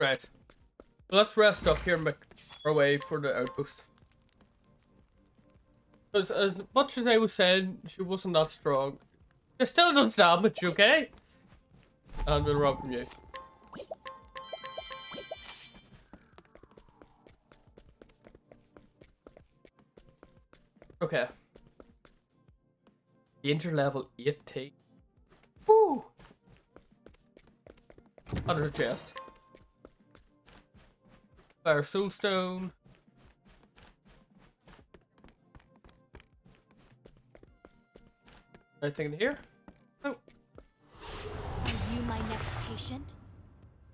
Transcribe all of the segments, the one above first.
Right. Let's rest up here and make our way for the outpost. As, as much as I was saying, she wasn't that strong. She still does damage, okay? And we'll run from you. Okay. Danger level 18. Woo! Under the chest. Fire soulstone. Anything in here? Oh. Are you my next patient?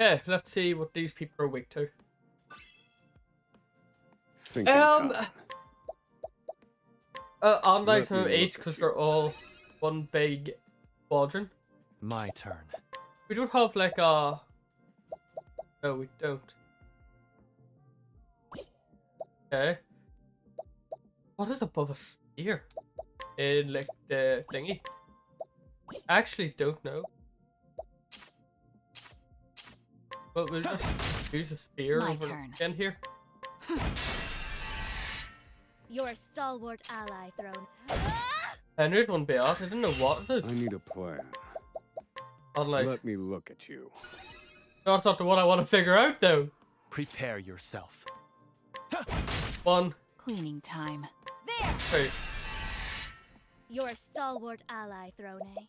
Yeah, let's see what these people are weak to. Thinking Um, time. uh, I'm nice me of look H because they're all one big quadrant. My turn. We don't have like a. No, we don't. Okay. What is above a spear? In like the thingy? I actually don't know. But we'll just use a spear My over turn. in here. Your stalwart ally thrown. I knew it wouldn't be off. I didn't know what it I need a plan. Oh, Unlike Let me look at you. that's not the one I want to figure out though. Prepare yourself. One, Cleaning time. There! two. Your stalwart ally thrown, eh?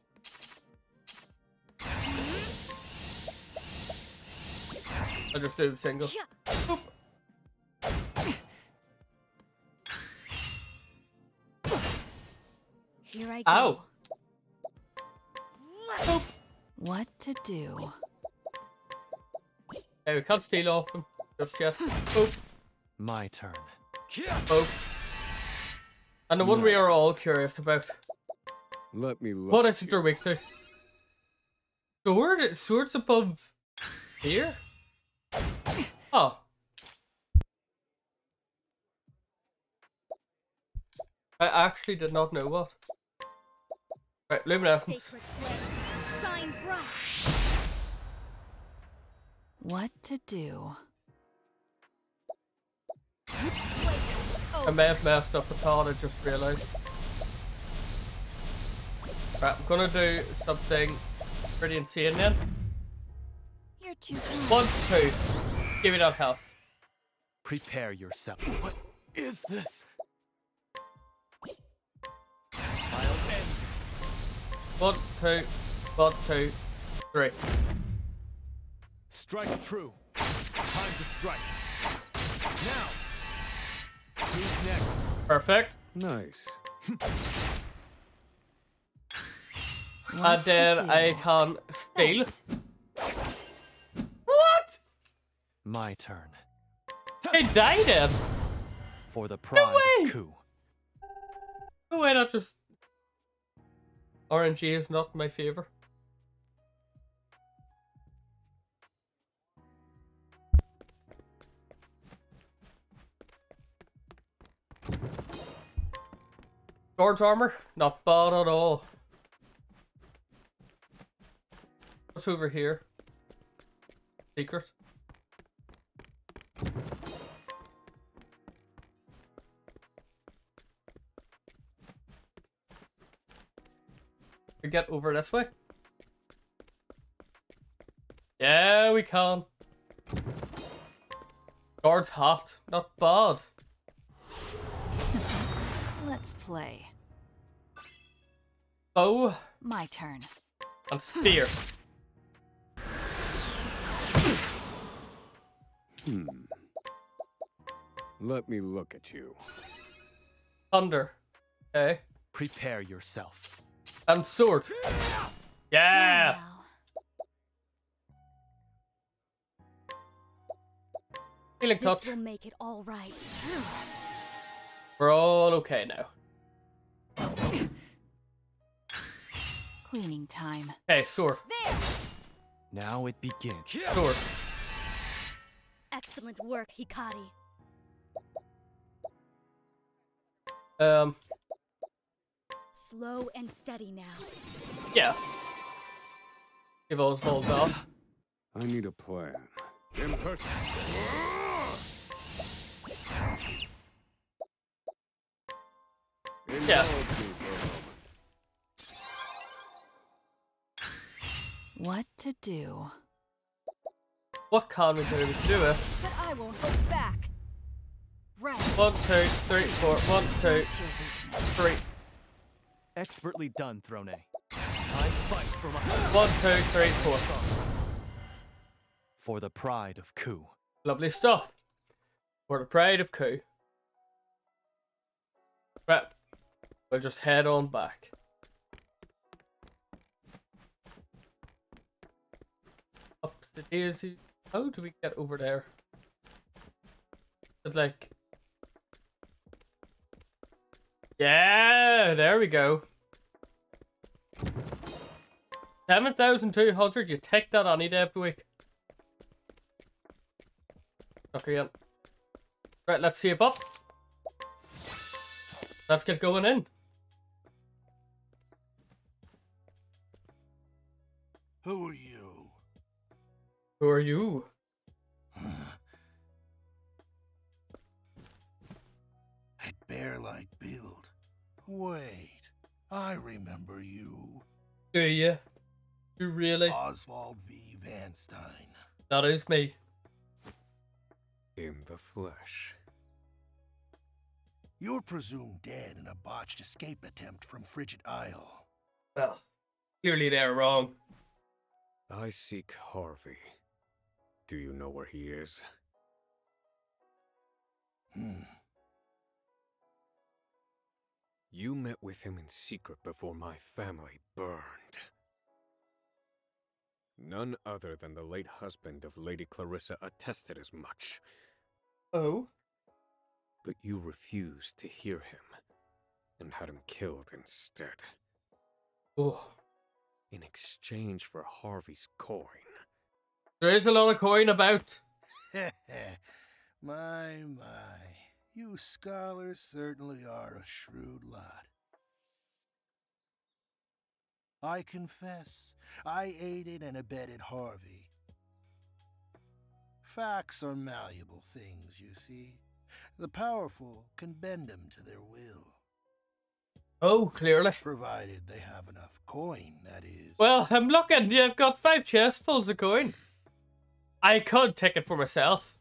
I just do a single. Chia. Here I go. Ow! What to do? Hey, we can't steal off them just yet. Oh, My turn. Oh. And the one we are all curious about. Let me look. What at is it they're weak to? Sword? Sword's above here? Oh. I actually did not know what. Right, luminescence. Sacred flame. Shine bright. What to do? I may have messed up a thought, I just realised. Right, I'm gonna do something pretty insane then. You're too kind. One, two. Give me that health. Prepare yourself. What is this? I'll end this. One, two, one, two, three. Strike true. Time to strike. Now. Who's next? Perfect. Nice. and then I can steal. What? My turn. I died then. For the pride way! of Ku. No way, not just. RNG is not my favor. Guard's armor, not bad at all. What's over here? Secret. We get over this way? Yeah, we can. Guard's hot. Not bad. Let's play. Bow My turn. and spear. Hmm. Let me look at you. Thunder. Okay. Prepare yourself. And sword. Yeah! Now. Healing This will make it all right. We're all okay now. Cleaning time. Hey, sword. There! Now it begins. Sword. Excellent work, Hikari. Um, Slow and steady now. yeah. Give all falls off. I need a plan. Impersonal. Yeah. What to do? What commentary we going to do this? But I won't hold back. Right. One, two, three, four. One, two, That's your weakness. three. Expertly done, Throné. I fight for my One, two, three, four. for the pride of Ku. Lovely stuff. For the pride of Ku. Right. We'll just head on back. The daisy. How do we get over there? It's like. Yeah, there we go. 7,200, you take that any day of the week. Okay, yeah. Right, let's see it up. Let's get going in. Who are you? Who are you? That bear-like build. Wait, I remember you. Do you? You really? Oswald V. Van Stein. That is me. In the flesh. You're presumed dead in a botched escape attempt from Frigid Isle. Well, clearly they're wrong. I seek Harvey. Do you know where he is? Hmm. You met with him in secret before my family burned. None other than the late husband of Lady Clarissa attested as much, Oh? but you refused to hear him and had him killed instead, Oh. in exchange for Harvey's coin. There is a lot of coin about. my, my. You scholars certainly are a shrewd lot. I confess, I aided and abetted Harvey. Facts are malleable things, you see. The powerful can bend them to their will, Oh, clearly. provided they have enough coin, that is. Well, I'm looking. You've got five chests full of coin. I could take it for myself.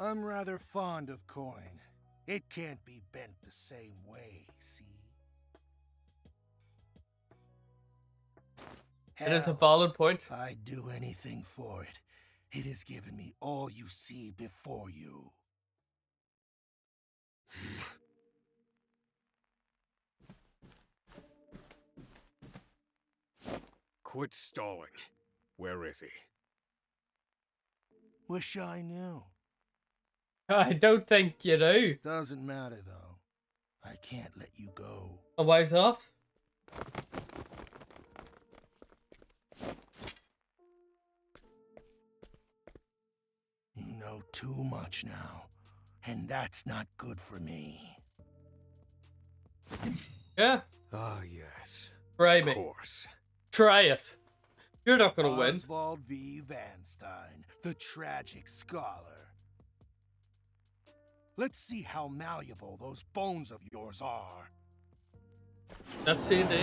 I'm rather fond of coin. It can't be bent the same way, see? It is a valid point. I'd do anything for it. It has given me all you see before you. Quit stalling. Where is he? Wish I knew. I don't think you do. Doesn't matter, though. I can't let you go. And why's that? You know too much now, and that's not good for me. Yeah, Ah, yes. try Of course. Try it. You're not gonna win. Osvald V. Vanstein, the tragic scholar. Let's see how malleable those bones of yours are. Let's see indeed.